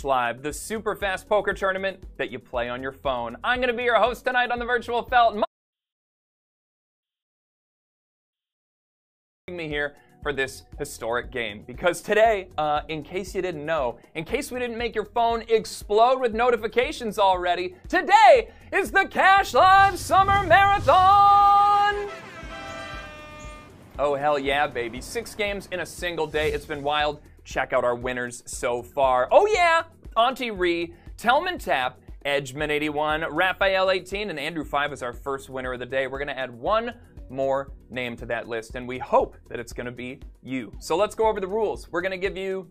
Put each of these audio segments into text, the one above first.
Cash Live, the super fast poker tournament that you play on your phone. I'm going to be your host tonight on the Virtual Felt. me here for this historic game because today, uh, in case you didn't know, in case we didn't make your phone explode with notifications already, today is the Cash Live Summer Marathon! Oh, hell yeah, baby. Six games in a single day. It's been wild. Check out our winners so far. Oh, yeah! Auntie Ree, Telman Tap, Edgeman81, Raphael18, and Andrew 5 is our first winner of the day. We're going to add one more name to that list, and we hope that it's going to be you. So let's go over the rules. We're going to give you,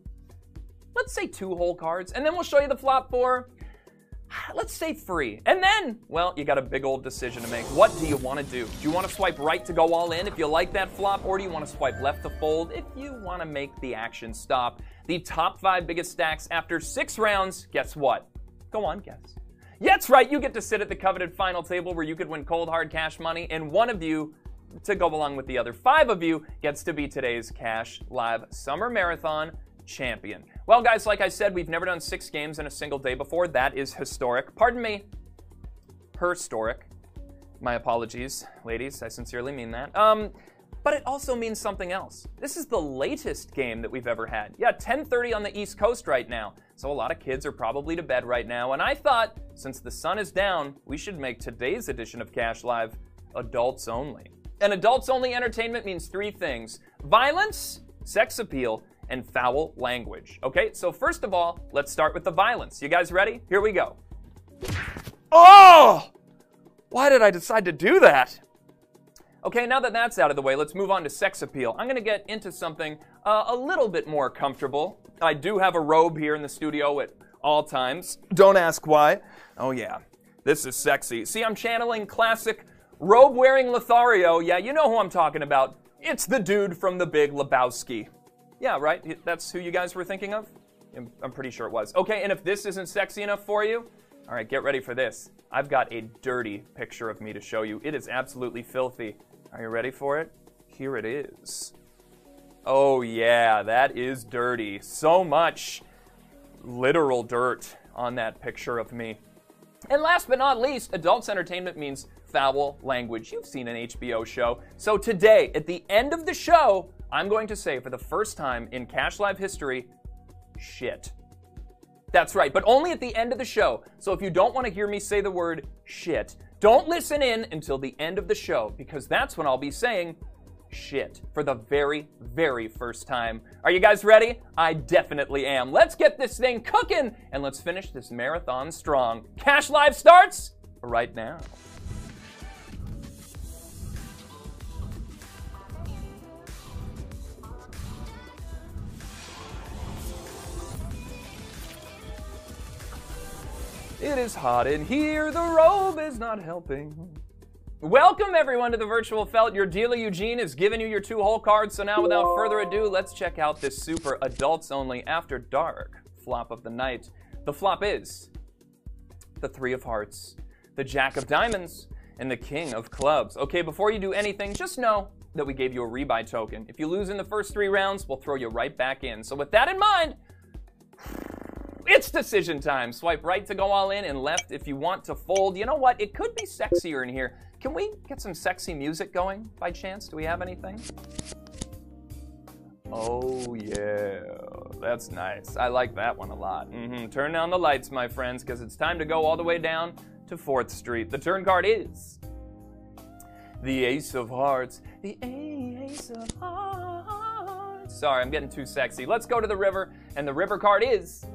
let's say, two hole cards, and then we'll show you the flop for let's say free. And then, well, you got a big old decision to make. What do you want to do? Do you want to swipe right to go all in if you like that flop, or do you want to swipe left to fold if you want to make the action stop? The top five biggest stacks after six rounds, guess what? Go on, guess. Yeah, that's right, you get to sit at the coveted final table where you could win cold hard cash money, and one of you to go along with the other five of you gets to be today's Cash Live Summer Marathon champion. Well, guys, like I said, we've never done six games in a single day before. That is historic. Pardon me, historic. My apologies, ladies. I sincerely mean that. Um, but it also means something else. This is the latest game that we've ever had. Yeah, 10:30 on the East Coast right now. So a lot of kids are probably to bed right now, and I thought since the sun is down, we should make today's edition of Cash Live adults only. And adults only entertainment means three things: violence, sex appeal, and foul language. Okay, so first of all, let's start with the violence. You guys ready? Here we go. Oh! Why did I decide to do that? Okay, now that that's out of the way, let's move on to sex appeal. I'm gonna get into something uh, a little bit more comfortable. I do have a robe here in the studio at all times. Don't ask why. Oh, yeah, this is sexy. See, I'm channeling classic robe wearing Lothario. Yeah, you know who I'm talking about. It's the dude from the Big Lebowski. Yeah, right? That's who you guys were thinking of? I'm pretty sure it was. Okay, and if this isn't sexy enough for you, all right, get ready for this. I've got a dirty picture of me to show you. It is absolutely filthy. Are you ready for it? Here it is. Oh, yeah, that is dirty. So much literal dirt on that picture of me. And last but not least, adults entertainment means foul language. You've seen an HBO show. So today, at the end of the show, I'm going to say for the first time in Cash Live history, shit. That's right, but only at the end of the show. So if you don't want to hear me say the word shit, don't listen in until the end of the show because that's when I'll be saying shit for the very, very first time. Are you guys ready? I definitely am. Let's get this thing cooking and let's finish this marathon strong. Cash Live starts right now. It is hot in here, the robe is not helping. Welcome everyone to the Virtual Felt. Your dealer Eugene has given you your two hole cards. So now without further ado, let's check out this super adults only after dark flop of the night. The flop is the three of hearts, the jack of diamonds, and the king of clubs. Okay, before you do anything, just know that we gave you a rebuy token. If you lose in the first three rounds, we'll throw you right back in. So with that in mind, it's decision time. Swipe right to go all in and left if you want to fold. You know what? It could be sexier in here. Can we get some sexy music going by chance? Do we have anything? Oh, yeah. That's nice. I like that one a lot. Mm-hmm. Turn down the lights, my friends, because it's time to go all the way down to 4th Street. The turn card is the Ace of Hearts. The Ace of Hearts. Sorry, I'm getting too sexy. Let's go to the river, and the river card is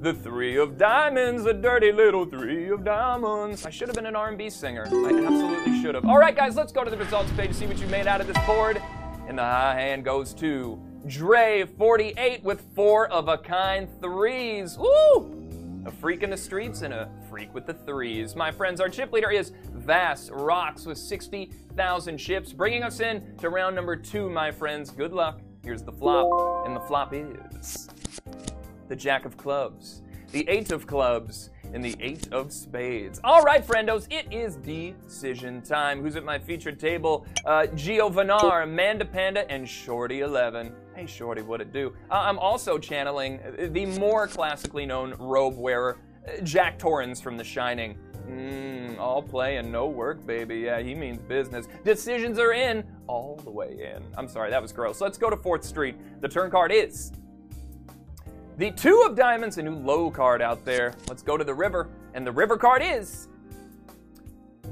the three of diamonds, the dirty little three of diamonds. I should have been an R&B singer. I absolutely should have. All right, guys, let's go to the results page, see what you made out of this board. And the high hand goes to Dre, 48 with four of a kind threes. Ooh! A freak in the streets and a freak with the threes. My friends, our chip leader is Vass Rocks with 60,000 chips, bringing us in to round number two, my friends. Good luck. Here's the flop, and the flop is the Jack of Clubs, the Eight of Clubs, and the Eight of Spades. All right, friendos, it is decision time. Who's at my featured table? Uh, Gio Vanar, Amanda Panda, and Shorty11. Hey, Shorty, what it do? Uh, I'm also channeling the more classically known robe wearer, Jack Torrance from The Shining. Mmm, all play and no work, baby. Yeah, he means business. Decisions are in, all the way in. I'm sorry, that was gross. Let's go to 4th Street. The turn card is the two of diamonds, a new low card out there. Let's go to the river. And the river card is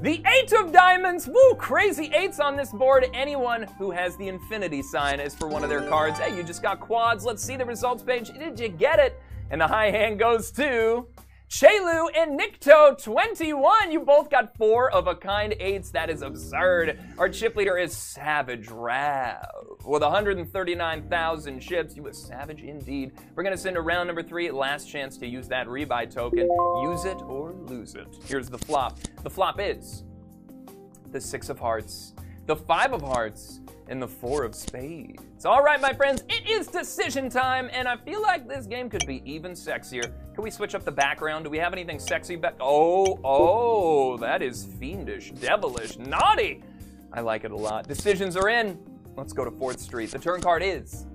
the eight of diamonds. Woo, crazy eights on this board. Anyone who has the infinity sign is for one of their cards. Hey, you just got quads. Let's see the results page. Did you get it? And the high hand goes to Chelu and Nikto 21. You both got four of a kind eights. That is absurd. Our chip leader is Savage Rav. With 139,000 chips, you a savage indeed. We're going to send a round number three. Last chance to use that rebuy token. Use it or lose it. Here's the flop. The flop is the six of hearts, the five of hearts, and the four of spades. All right, my friends, it is decision time, and I feel like this game could be even sexier. Can we switch up the background? Do we have anything sexy back? Oh, oh, that is fiendish, devilish, naughty. I like it a lot. Decisions are in. Let's go to 4th Street. The turn card is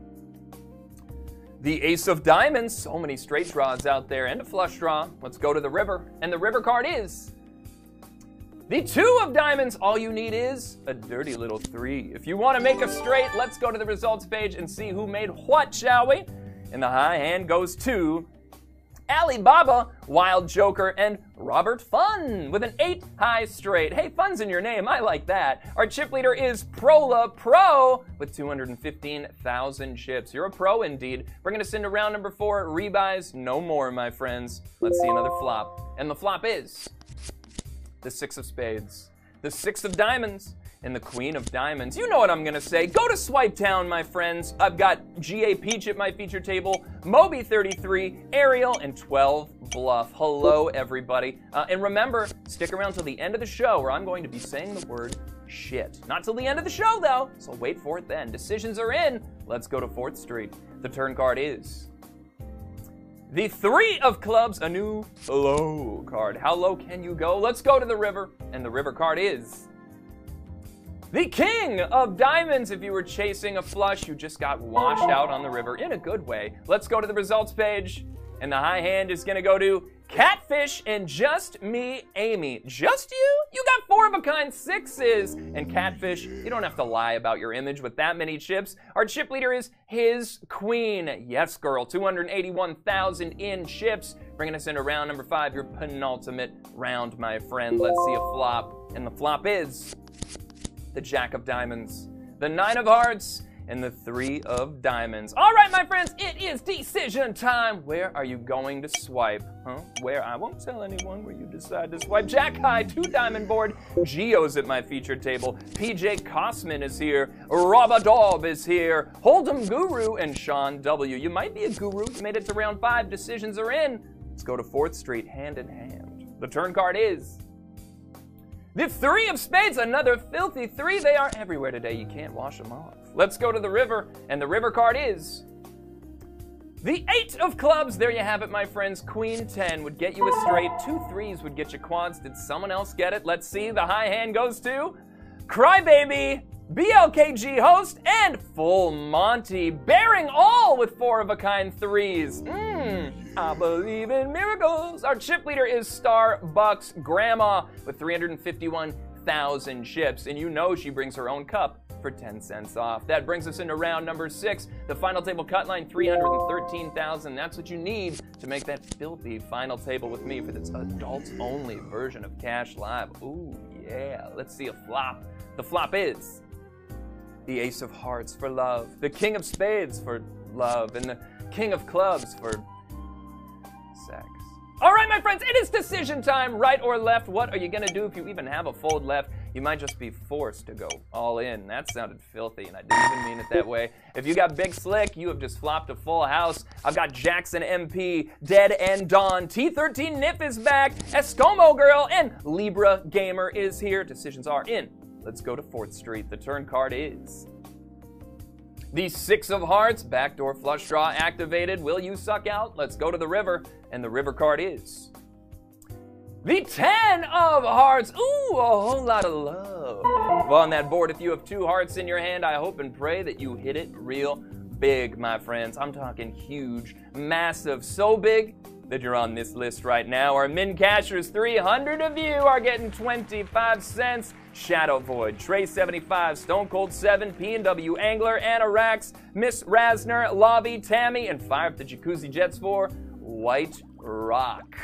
the Ace of Diamonds. So many straight draws out there and a flush draw. Let's go to the river. And the river card is the two of diamonds, all you need is a dirty little three. If you want to make a straight, let's go to the results page and see who made what, shall we? And the high hand goes to Alibaba, Wild Joker, and Robert Fun with an eight high straight. Hey, Fun's in your name. I like that. Our chip leader is Prola Pro with 215,000 chips. You're a pro indeed. We're going to send to round number four. Rebuys, no more, my friends. Let's see another flop. And the flop is the six of spades, the six of diamonds, and the queen of diamonds. You know what I'm gonna say. Go to Swipe Town, my friends. I've got GA Peach at my feature table, Moby 33, Ariel, and 12 Bluff. Hello, everybody. Uh, and remember, stick around till the end of the show where I'm going to be saying the word shit. Not till the end of the show, though, so wait for it then. Decisions are in. Let's go to 4th Street. The turn card is the three of clubs, a new low card. How low can you go? Let's go to the river, and the river card is the king of diamonds. If you were chasing a flush, you just got washed out on the river in a good way. Let's go to the results page, and the high hand is gonna go to Catfish and just me, Amy. Just you? You got four of a kind sixes. And Catfish, you don't have to lie about your image with that many chips. Our chip leader is his queen. Yes, girl. 281,000 in chips. Bringing us into round number five, your penultimate round, my friend. Let's see a flop. And the flop is the Jack of Diamonds, the Nine of Hearts, and the three of diamonds. All right, my friends, it is decision time. Where are you going to swipe? Huh? Where? I won't tell anyone where you decide to swipe. Jack High, two diamond board. Geo's at my featured table. PJ Kosman is here. Robadob is here. Hold'em Guru and Sean W. You might be a guru. You made it to round five. Decisions are in. Let's go to 4th Street hand in hand. The turn card is the three of spades, another filthy three. They are everywhere today. You can't wash them off. Let's go to the river, and the river card is the eight of clubs. There you have it, my friends. Queen 10 would get you a straight. Two threes would get you quads. Did someone else get it? Let's see. The high hand goes to Crybaby, BLKG host, and Full Monty, bearing all with four of a kind threes. Mmm, I believe in miracles. Our chip leader is Starbucks Grandma with 351,000 chips, and you know she brings her own cup for 10 cents off. That brings us into round number six. The final table cut line, 313,000. That's what you need to make that filthy final table with me for this adults only version of Cash Live. Ooh, yeah. Let's see a flop. The flop is the Ace of Hearts for love, the King of Spades for love, and the King of Clubs for sex. All right, my friends, it is decision time. Right or left? What are you going to do if you even have a fold left? You might just be forced to go all in. That sounded filthy, and I didn't even mean it that way. If you got Big Slick, you have just flopped a full house. I've got Jackson MP, Dead and Dawn, T13 Nip is back, Escomo Girl, and Libra Gamer is here. Decisions are in. Let's go to 4th Street. The turn card is. The Six of Hearts, backdoor flush draw activated. Will you suck out? Let's go to the river. And the river card is. The Ten of Hearts. Ooh, a whole lot of love. Well, on that board, if you have two hearts in your hand, I hope and pray that you hit it real big, my friends. I'm talking huge, massive, so big that you're on this list right now. Our min cashers, 300 of you are getting 25 cents. Shadow Void, Trey 75, Stone Cold 7, P&W Angler, Anarax, Miss Rasner, Lobby, Tammy, and fire up the Jacuzzi Jets for White Rock.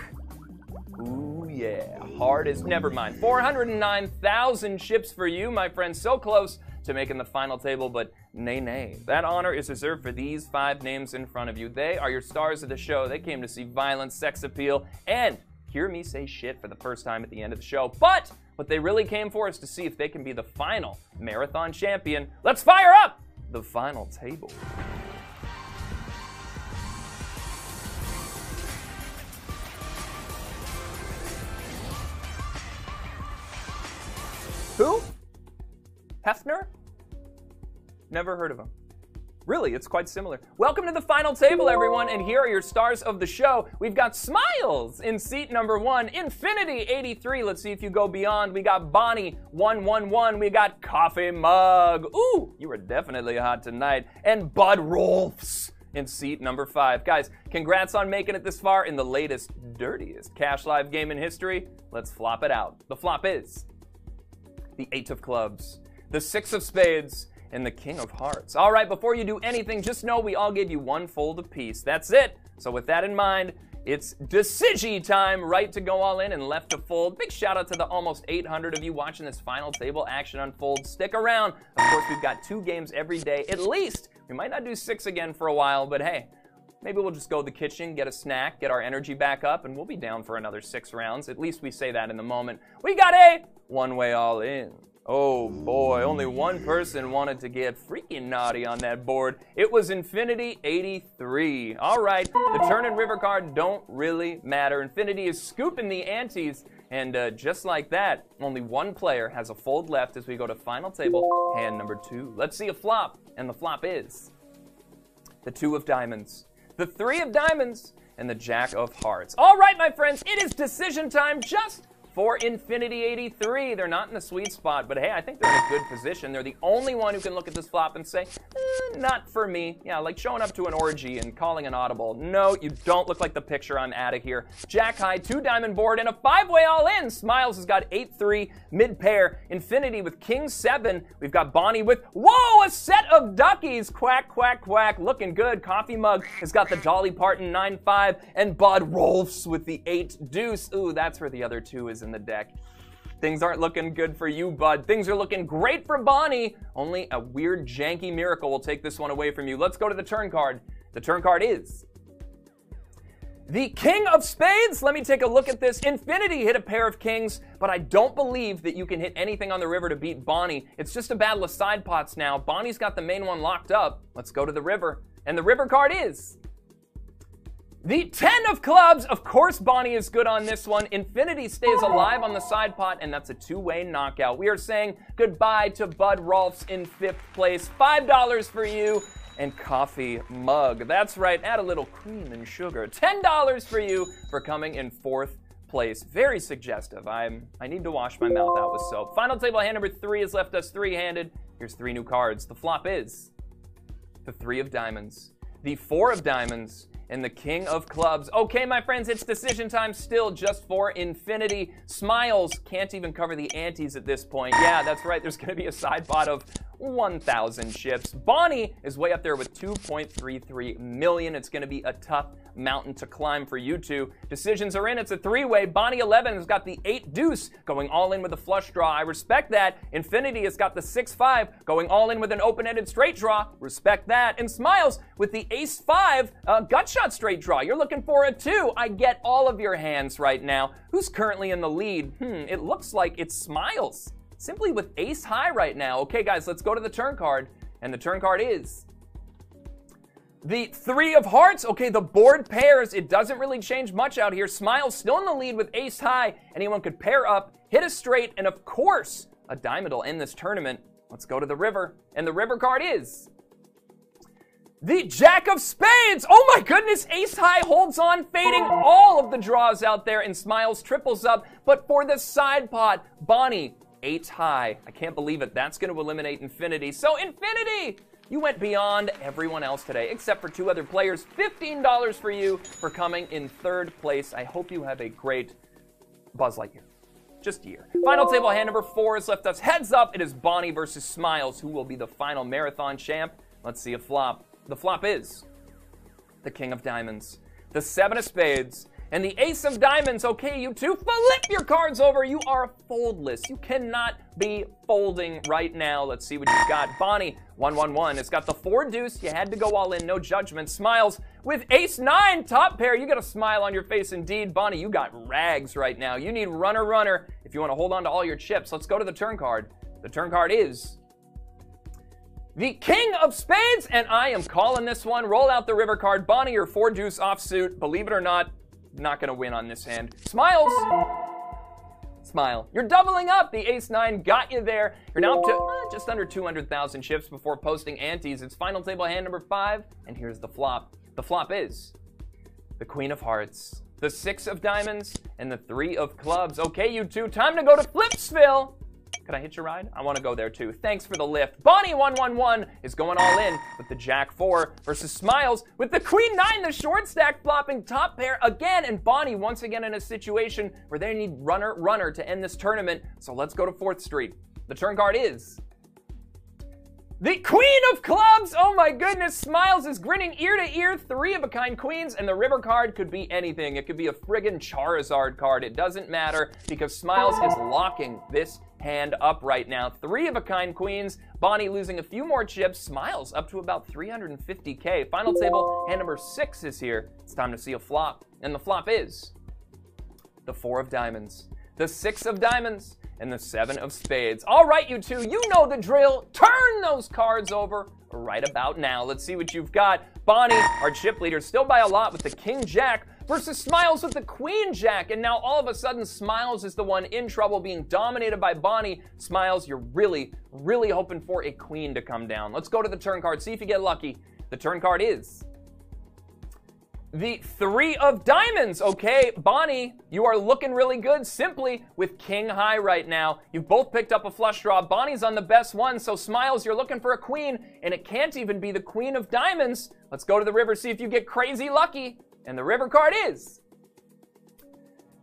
Ooh, yeah. Hard as never mind. 409,000 ships for you, my friends. So close to making the final table, but nay, nay. That honor is reserved for these five names in front of you. They are your stars of the show. They came to see violence, sex appeal, and hear me say shit for the first time at the end of the show. But what they really came for is to see if they can be the final marathon champion. Let's fire up the final table. Who? Hefner? Never heard of him. Really, it's quite similar. Welcome to the final table, everyone, and here are your stars of the show. We've got Smiles in seat number one, Infinity 83. Let's see if you go beyond. We got Bonnie 111. We got Coffee Mug. Ooh, you are definitely hot tonight. And Bud Rolfs in seat number five. Guys, congrats on making it this far in the latest, dirtiest Cash Live game in history. Let's flop it out. The flop is the Eight of Clubs, the Six of Spades, and the King of Hearts. All right, before you do anything, just know we all gave you one fold apiece. That's it. So with that in mind, it's Decigi time, right to go all in and left to fold. Big shout out to the almost 800 of you watching this final table action unfold. Stick around. Of course, we've got two games every day, at least. We might not do six again for a while, but hey, maybe we'll just go to the kitchen, get a snack, get our energy back up, and we'll be down for another six rounds. At least we say that in the moment. We got a one way all in. Oh boy, only one person wanted to get freaking naughty on that board. It was Infinity 83. All right, the turn and river card don't really matter. Infinity is scooping the antes, and uh, just like that, only one player has a fold left as we go to final table, hand number two. Let's see a flop, and the flop is the two of diamonds, the three of diamonds, and the jack of hearts. All right, my friends, it is decision time just for Infinity 83. They're not in the sweet spot, but hey, I think they're in a good position. They're the only one who can look at this flop and say, eh, not for me. Yeah, like showing up to an orgy and calling an audible. No, you don't look like the picture. I'm out of here. Jack high, two diamond board, and a five way all in. Smiles has got 8 3 mid pair. Infinity with King 7. We've got Bonnie with, whoa, a set of duckies. Quack, quack, quack. Looking good. Coffee mug has got the Dolly Parton 9 5, and Bud Rolfs with the 8 deuce. Ooh, that's where the other two is in the deck. Things aren't looking good for you, bud. Things are looking great for Bonnie. Only a weird, janky miracle will take this one away from you. Let's go to the turn card. The turn card is the King of Spades. Let me take a look at this. Infinity hit a pair of kings, but I don't believe that you can hit anything on the river to beat Bonnie. It's just a battle of side pots now. Bonnie's got the main one locked up. Let's go to the river. And the river card is the 10 of clubs. Of course, Bonnie is good on this one. Infinity stays alive on the side pot, and that's a two way knockout. We are saying goodbye to Bud Rolfs in fifth place. $5 for you and coffee mug. That's right, add a little cream and sugar. $10 for you for coming in fourth place. Very suggestive. I'm I need to wash my mouth out with soap. Final table hand number three has left us three-handed. Here's three new cards. The flop is the three of diamonds, the four of diamonds, and the king of clubs. Okay, my friends, it's decision time still just for infinity. Smiles can't even cover the antes at this point. Yeah, that's right. There's going to be a side pot of 1,000 ships. Bonnie is way up there with 2.33 million. It's going to be a tough mountain to climb for you two. Decisions are in. It's a three-way. Bonnie 11 has got the 8 deuce going all in with a flush draw. I respect that. Infinity has got the 6-5 going all in with an open-ended straight draw. Respect that. And Smiles with the ace 5 uh, gut shot straight draw. You're looking for a 2. I get all of your hands right now. Who's currently in the lead? Hmm, it looks like it's Smiles simply with ace high right now. Okay, guys, let's go to the turn card. And the turn card is the three of hearts. Okay, the board pairs. It doesn't really change much out here. Smile still in the lead with ace high. Anyone could pair up, hit a straight, and of course, a diamond will end this tournament. Let's go to the river. And the river card is the Jack of Spades! Oh my goodness, Ace High holds on, fading all of the draws out there and smiles triples up. But for the side pot, Bonnie eight high. I can't believe it. That's going to eliminate Infinity. So Infinity You went beyond everyone else today, except for two other players. $15 for you for coming in third place. I hope you have a great Buzz Lightyear. Just year. Final table hand number four has left us heads up. It is Bonnie versus Smiles, who will be the final marathon champ. Let's see a flop. The flop is the King of Diamonds, the Seven of Spades, and the Ace of Diamonds. Okay, you two, flip your cards over. You are foldless. You cannot be folding right now. Let's see what you've got. Bonnie, 111. It's got the four deuce. You had to go all in, no judgment. Smiles with ace nine, top pair. You got a smile on your face indeed. Bonnie, you got rags right now. You need runner, runner if you want to hold on to all your chips. Let's go to the turn card. The turn card is the King of Spades, and I am calling this one. Roll out the river card. Bonnie, your four deuce offsuit. Believe it or not, not to win on this hand. Smiles. Smile. You're doubling up. The ace nine got you there. You're now up to uh, just under 200,000 chips before posting antes. It's final table hand number five, and here's the flop. The flop is the Queen of Hearts, the Six of Diamonds, and the Three of Clubs. Okay, you two, time to go to Flipsville. Could I hitch a ride? I want to go there too. Thanks for the lift. Bonnie111 is going all in with the Jack 4 versus Smiles with the Queen 9, the short stack flopping top pair again. And Bonnie once again in a situation where they need runner, runner to end this tournament. So let's go to 4th Street. The turn card is the Queen of Clubs! Oh my goodness, Smiles is grinning ear to ear, three of a kind queens, and the river card could be anything. It could be a friggin' Charizard card. It doesn't matter because Smiles is locking this hand up right now. Three of a kind queens. Bonnie losing a few more chips. Smiles up to about 350k. Final table, hand number six is here. It's time to see a flop. And the flop is the four of diamonds, the six of diamonds, and the seven of spades. All right, you two, you know the drill. Turn those cards over right about now. Let's see what you've got. Bonnie, our chip leader, still by a lot with the king jack versus Smiles with the queen jack. And now all of a sudden, Smiles is the one in trouble being dominated by Bonnie. Smiles, you're really, really hoping for a queen to come down. Let's go to the turn card, see if you get lucky. The turn card is the three of diamonds. Okay, Bonnie, you are looking really good simply with king high right now. You've both picked up a flush draw. Bonnie's on the best one, so smiles, you're looking for a queen, and it can't even be the queen of diamonds. Let's go to the river, see if you get crazy lucky. And the river card is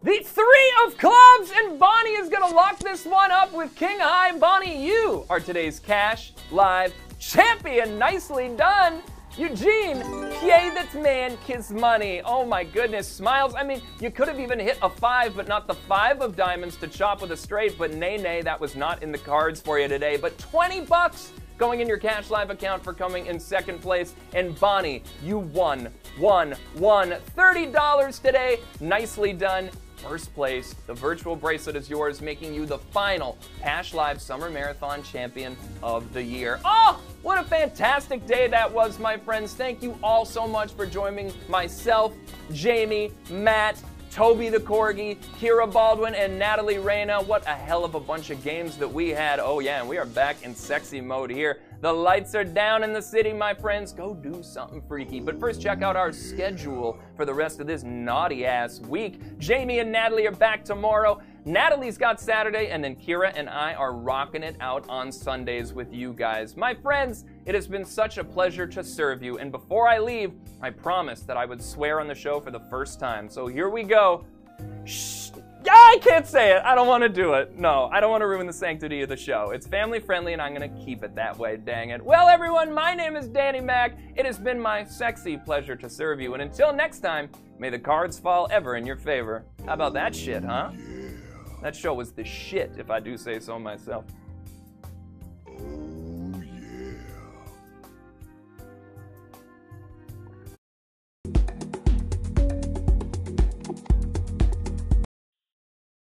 the three of clubs, and Bonnie is gonna lock this one up with king high. Bonnie, you are today's cash live champion. Nicely done. Eugene, yay, that's man kiss money. Oh my goodness, smiles. I mean, you could have even hit a five, but not the five of diamonds to chop with a straight, but nay, nay, that was not in the cards for you today. But 20 bucks going in your Cash Live account for coming in second place. And Bonnie, you won, won, won $30 today. Nicely done first place. The virtual bracelet is yours, making you the final Cash Live Summer Marathon Champion of the Year. Oh, what a fantastic day that was, my friends. Thank you all so much for joining myself, Jamie, Matt, Toby the Corgi, Kira Baldwin, and Natalie Reyna. What a hell of a bunch of games that we had. Oh, yeah, and we are back in sexy mode here. The lights are down in the city, my friends. Go do something freaky. But first, check out our schedule for the rest of this naughty ass week. Jamie and Natalie are back tomorrow. Natalie's got Saturday, and then Kira and I are rocking it out on Sundays with you guys. My friends, it has been such a pleasure to serve you. And before I leave, I promised that I would swear on the show for the first time. So here we go. Shh. I can't say it. I don't want to do it. No, I don't want to ruin the sanctity of the show. It's family friendly and I'm going to keep it that way, dang it. Well, everyone, my name is Danny Mac. It has been my sexy pleasure to serve you. And until next time, may the cards fall ever in your favor. How about that shit, huh? That show was the shit, if I do say so myself.